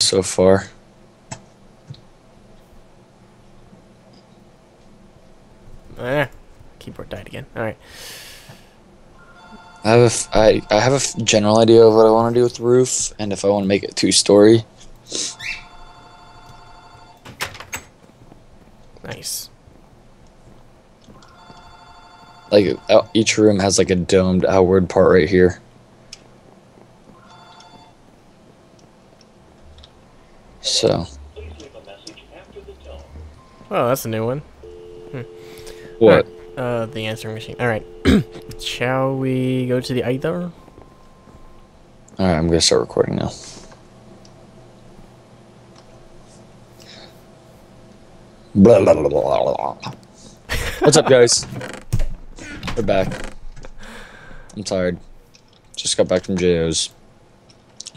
So far. Eh, keyboard died again. All right. I have a f- I, I have a f- general idea of what I want to do with the roof, and if I want to make it two story. Nice. Like each room has like a domed outward part right here. So Oh, that's a new one. what? Uh, the answering machine. All right. Shall we go to the Aether? All right, I'm gonna start recording now. Blah, blah, blah, blah, blah. What's up, guys? We're back. I'm tired. Just got back from JO's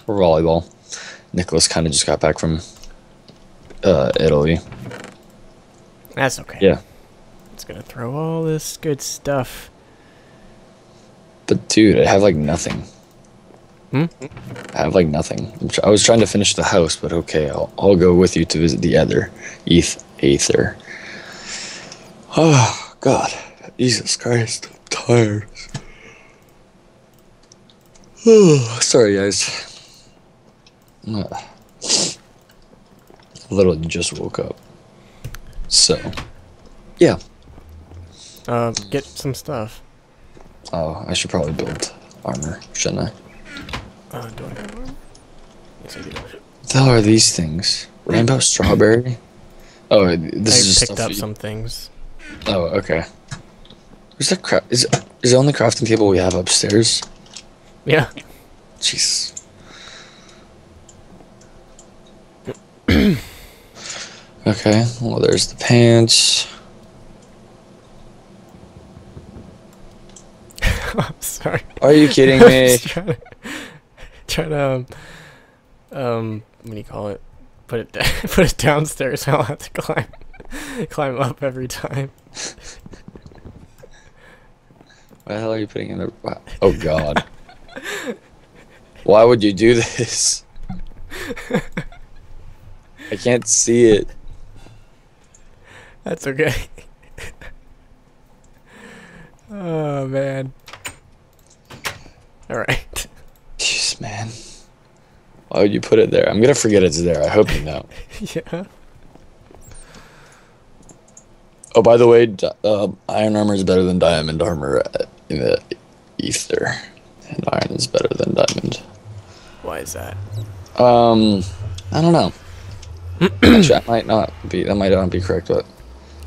for volleyball. Nicholas kind of just got back from uh, Italy. That's okay. Yeah, It's gonna throw all this good stuff. but dude, I have like nothing. Hmm? I have like nothing. I'm I was trying to finish the house, but okay, I'll, I'll go with you to visit the other Eth Aether. Oh God, Jesus Christ, I'm tired. Oh, sorry guys. Uh, literally just woke up. So, yeah. Uh, get some stuff. Oh, I should probably build armor, shouldn't I? Uh, do I have one? Yes, I do. What the hell are these things? Rainbow strawberry? Oh, this I is picked up some things. Oh, okay. Where's that craft? Is is it on the crafting table we have upstairs? Yeah. Jeez. okay. Well, there's the pants. I'm sorry. Are you kidding me? trying to, trying to um, um, what do you call it? Put it put it downstairs. I'll have to climb climb up every time. What the hell are you putting in the? Oh God. Why would you do this? I can't see it. That's okay. oh man. All right. Jeez, man. Why would you put it there? I'm gonna forget it's there. I hope you know. yeah. Oh, by the way, uh, iron armor is better than diamond armor in the Aether, and iron is better than diamond. Why is that? Um, I don't know. Actually, I might not be. That might not be correct, but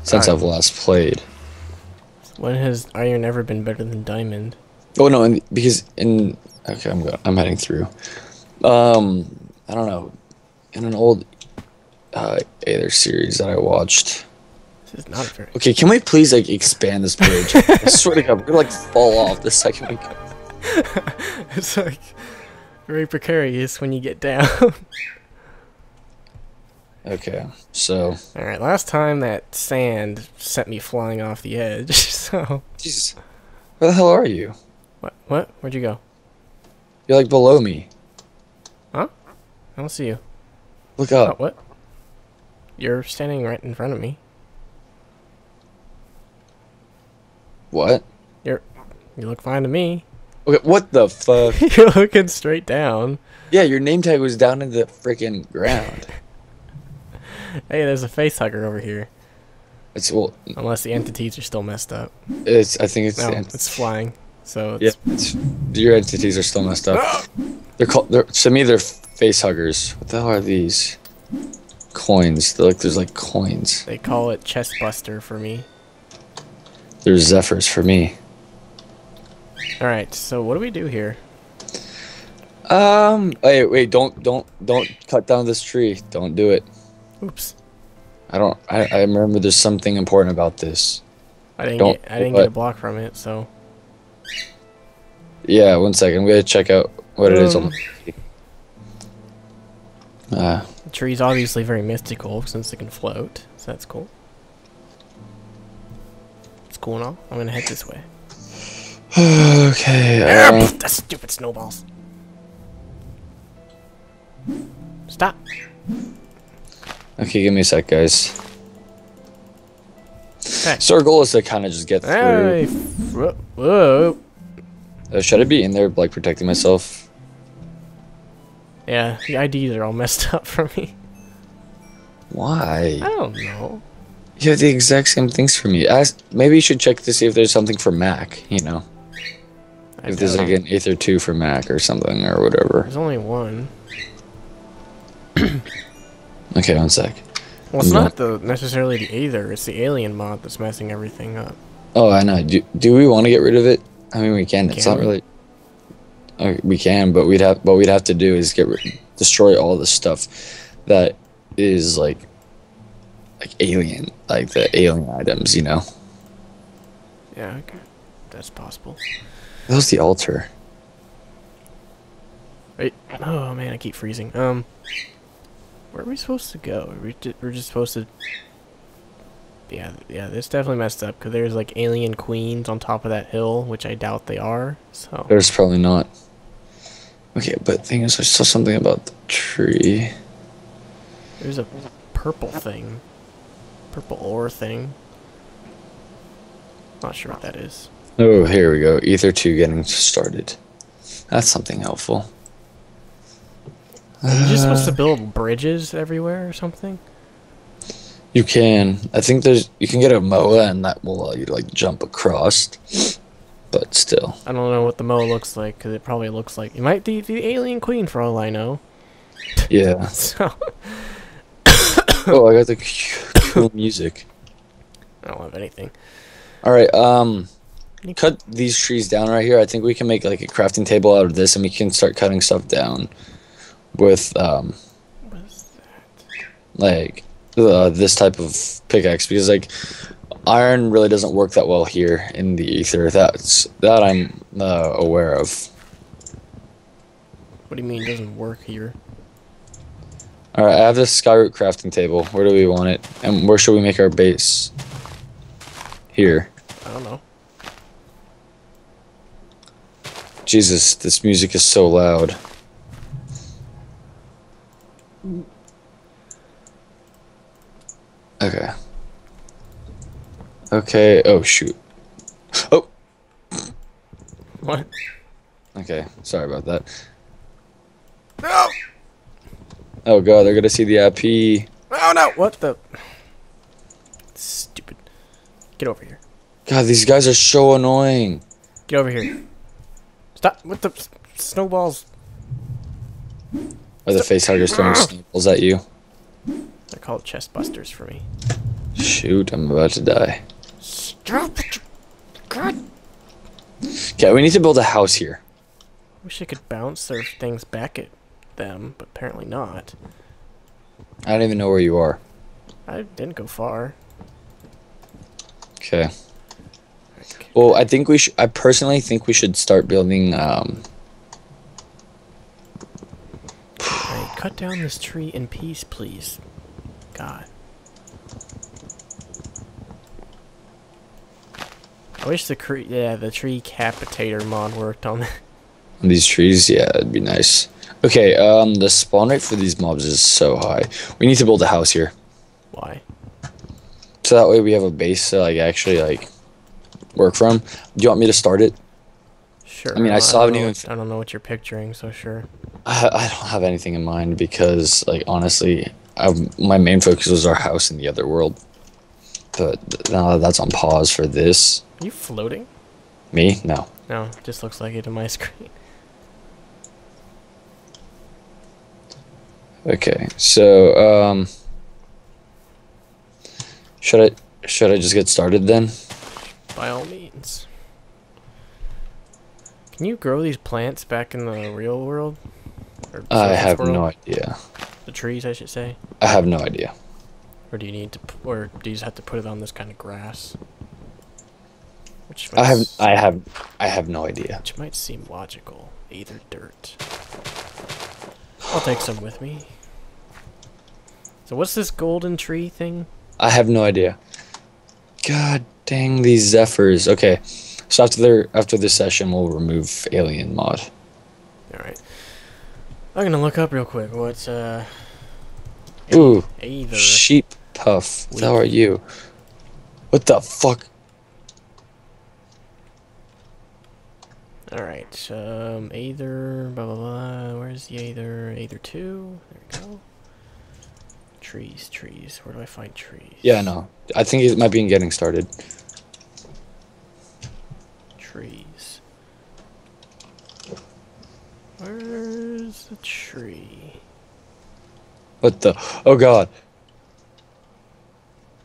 since Alright. I've last played. When has iron ever been better than diamond? Oh no, in, because in okay, I'm going. I'm heading through. Um, I don't know. In an old uh, Aether series that I watched. This is not very. Okay, can we please like expand this bridge? I swear to God, we're gonna like fall off the second we go. it's like very precarious when you get down. Okay, so All right. Last time that sand sent me flying off the edge. So Jesus, where the hell are you? what? What? Where'd you go? You're like below me. I don't see you. Look Oh, up. what? You're standing right in front of me. What? You're. You look fine to me. Okay, what the fuck? You're looking straight down. yeah, your name tag was down in the freaking ground. Hey, there's a face hugger over here. It's well, Unless the entities are still messed up. it's. I think it's. No, it's flying. So Yeah, it's, it's, your entities are still messed up. They're called. They're, to me, they're face huggers. What the hell are these? Coins. They're like there's like coins. they call it chest buster for me. There's zephyrs for me. All right. So what do we do here? Um. Wait, wait. Don't, don't, don't cut down this tree. Don't do it. Oops. I don't. I, I remember there's something important about this. I didn't Don't- get I didn't what? get a block from it. So Yeah. One second. I'm gonna check out what it is on. Um. the- Uh, The tree's obviously very mystical since it can float, so that's cool. It's cool all. I'm gonna head this way. Okay. Ah, Uh, stupid snowballs. Stop. okay, give me a sec, guys. Okay. So our goal is to kind of just get through. Hey, whoa. Uh, should I be in there, like protecting myself? Yeah, the IDs are all messed up for me. Why? I don't know. You have the exact same things for me. Ask, maybe you should check to see if there's something for Mac. You know, I if there's like an Aether two for Mac or something or whatever. There's only one. Okay, one sec. Well, it's No. not the necessarily the Aether. It's the alien mod that's messing everything up. Oh, I know. Do, do we want to get rid of it? I mean, we can. It's Can not we? really. Uh, we can, but we'd have. What we'd have to do is get rid, destroy all the stuff that is like, like alien, like the alien items. You know, Yeah, okay. That's possible. that was the altar. Wait. Oh man, I keep freezing. Um, where are we supposed to go? Are we we're just supposed to. Yeah, yeah. This definitely messed up because there's like alien queens on top of that hill, which I doubt they are. So There's probably not. Okay, but thing is, I saw something about the tree. there's a purple thing, purple ore thing. Not sure what that is. Oh, here we go. Aether two getting started. That's something helpful. Are you just supposed to Uh, build bridges everywhere or something? You can. I think there's. You can get a moa, and that will allow you to like jump across. But still. I don't know what the Moa looks like because it probably looks like it might be the alien queen for all I know. Yeah. So oh, I got the cool music. I don't have anything. All right. Um, cut these trees down right here. I think we can make like a crafting table out of this, and we can start cutting stuff down with um What is that? like uh, this type of pickaxe because like iron really doesn't work that well here in the Aether. That's that I'm uh, aware of. What do you mean it doesn't work here? All right, I have this skyroot crafting table. Where do we want it, and where should we make our base? Here. I don't know. Jesus, this music is so loud. Okay. Okay. Oh shoot. Oh. What? Okay. Sorry about that. No! Oh god, they're gonna see the IP. Oh no! What the? Stupid. Get over here. God, these guys are so annoying. Get over here. Stop with the snowballs. Are the face huggers throwing snowballs at you? They're called chest busters for me. Shoot, I'm about to die. Stop it! God! Okay, we need to build a house here. Wish I could bounce their things back at them, but apparently not. I don't even know where you are. I didn't go far. Okay. Well, I think we should. I personally think we should start building. Um, Alright, cut down this tree in peace, please. God. I wish the cre- yeah the Treecapitator mod worked on that. these trees, yeah, it'd be nice. Okay, um, the spawn rate for these mobs is so high. We need to build a house here, Why? so that way we have a base to like actually like work from. Do you want me to start it? Sure. I mean, I still haven't even I don't know what you're picturing, so sure. I, I don't have anything in mind because, like, honestly, i my main focus was our house in the other world. But that's on pause for this. Are you floating? Me? No. No, just looks like it on my screen. Okay, so um, should I should I just get started then? By all means. Can you grow these plants back in the real world? I have world? no idea. The trees, I should say. I have no idea. Or do you need to, or do you just have to put it on this kind of grass? Which I have I have I have no idea. Which might seem logical. Aether dirt. I'll take some with me. So what's this golden tree thing? I have no idea. God dang these zephyrs. Okay, so after their after this session, we'll remove alien mod. All right. I'm gonna look up real quick. What's uh Ooh, Aether? sheep puff. How are you? What the fuck? All right. Um, Aether, Blah blah blah. Where's the Aether? Either two. There we go. Trees, trees. Where do I find trees? Yeah, no. I think it might be in getting started. Trees. Where's the tree? What the? Oh god.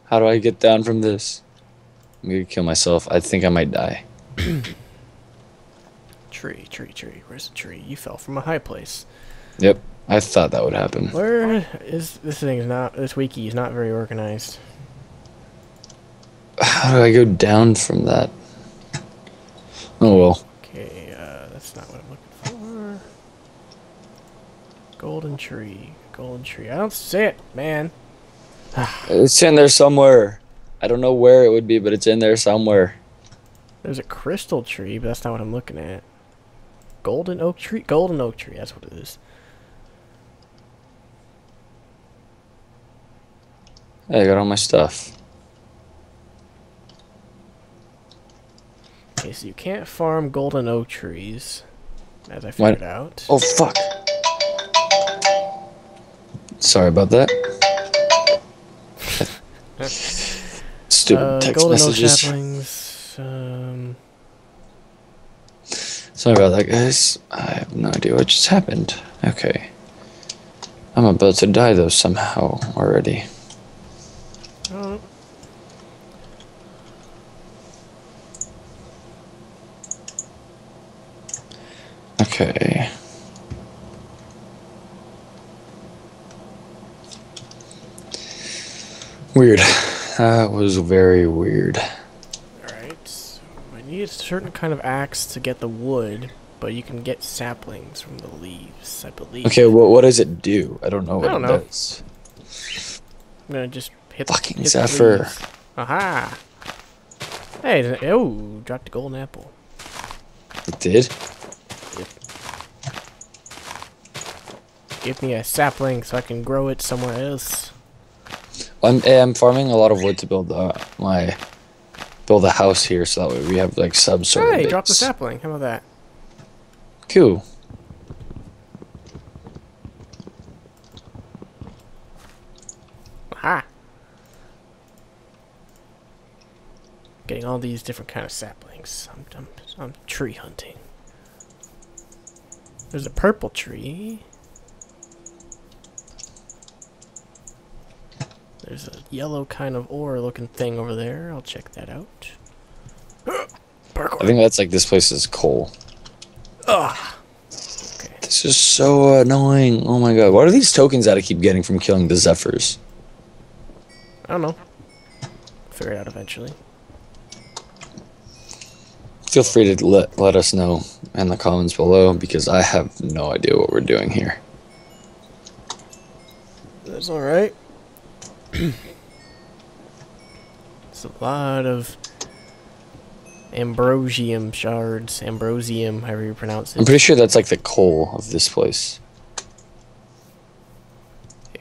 How do I get down from this? I'm gonna kill myself. I think I might die. Tree, tree, tree. Where's the tree? You fell from a high place. Yep. I thought that would happen. Where is this thing? Is not this wiki is not very organized. How do I go down from that? Oh well. Okay, uh, that's not what I'm looking for. Golden tree, golden tree. I don't see it, man. It's in there somewhere. I don't know where it would be, but it's in there somewhere. There's a crystal tree, but that's not what I'm looking at. Golden oak tree, golden oak tree. That's what it is. Hey, I got all my stuff. Okay, so you can't farm golden oak trees, as I What? figured out. Oh fuck. Sorry about that. Stupid Uh, text golden messages. Um, Sorry about that, guys. I have no idea what just happened. Okay. I'm about to die though somehow already. oh, Okay. Weird. That was very weird. Alright, so I need a certain kind of axe to get the wood, but you can get saplings from the leaves, I believe. Okay, what what does it do? I don't know what I don't it know. does. I'm gonna just hit Fucking hit the Zephyr. leaves. Aha! Hey, oh, dropped a golden apple. It did? Yep. Give me a sapling so I can grow it somewhere else. I'm eh, I'm farming a lot of wood to build uh, my build a house here, so that way we have like sub sort Hey, of dropped a bits. sapling. How about that? Cool. Aha! Getting all these different kind of saplings. I'm, I'm, I'm tree hunting. There's a purple tree. There's a yellow kind of ore looking thing over there. I'll check that out. I think that's like this place is coal. Ugh. Okay. This is so annoying. Oh my god. What are these tokens that I keep getting from killing the Zephyrs? I don't know. Figure it out eventually. Feel free to let, let us know in the comments below because I have no idea what we're doing here. That's alright. it's a lot of ambrosium shards. Ambrosium, however you pronounce it. I'm pretty sure that's like the coal of this place.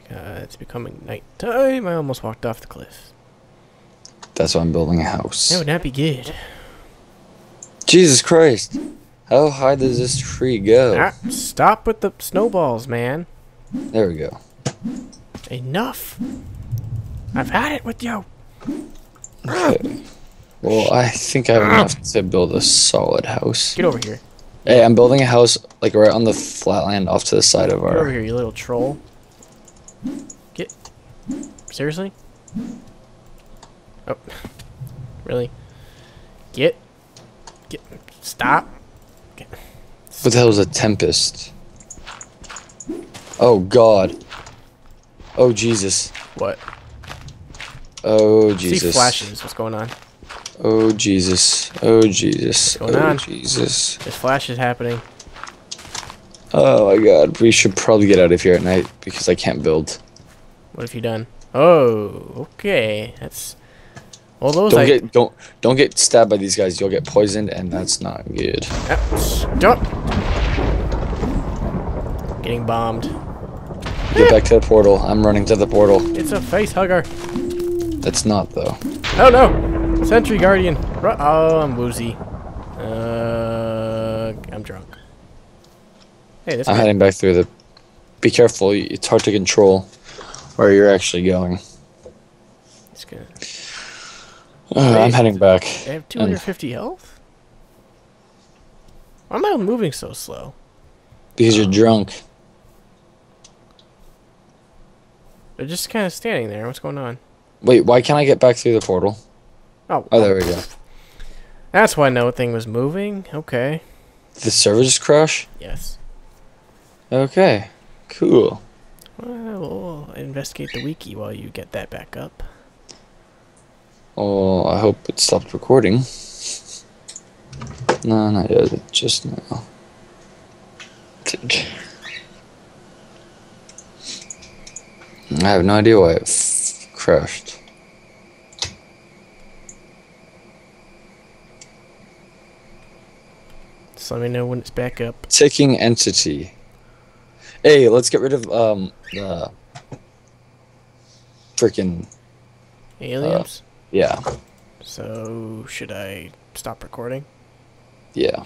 Uh, it's becoming nighttime. I almost walked off the cliff. That's why I'm building a house. That would not be good. Jesus Christ. How high does this tree go? Ah, stop with the snowballs, man. There we go. Enough. I've had it with you. Okay. Well, I think I have enough to build a solid house. Get over here. Hey, I'm building a house like right on the flatland off to the side of our. Get over here, you little troll. Get. Seriously? Oh. Really? Get. Get. Stop. Get. What the hell is a tempest? Oh God. Oh Jesus. What? Oh Jesus! See Jesus. flashes. What's going on? Oh Jesus. Oh Jesus. What's going oh on? Jesus. There's flashes happening. Oh my God. We should probably get out of here at night because I can't build. What have you done? Oh, okay. That's. Well, those Don't I get don't don't get stabbed by these guys. You'll get poisoned, and that's not good. Ah, don't. Getting bombed. Get back to the portal. I'm running to the portal. It's a face hugger. It's not though. Oh no! Sentry Guardian. Oh, I'm woozy. Uh, I'm drunk. Hey, this I'm guy. heading back through the. Be careful. It's hard to control where you're actually going. It's gonna. Uh, I'm heading back. I have 250 health. Why am I moving so slow? Because you're drunk. They're just kind of standing there. What's going on? Wait, why can't I get back through the portal? Oh, Oh, there we go. that's why no thing was moving. Okay. The server just crash? Yes. Okay. Cool. Well, we'll investigate the wiki while you get that back up. Oh, I hope it stopped recording. No, not yet. Just now. I have no idea why it crashed. Just let me know when it's back up. Taking entity. Hey, let's get rid of um the freaking Aliens. yeah so should I stop recording? yeah.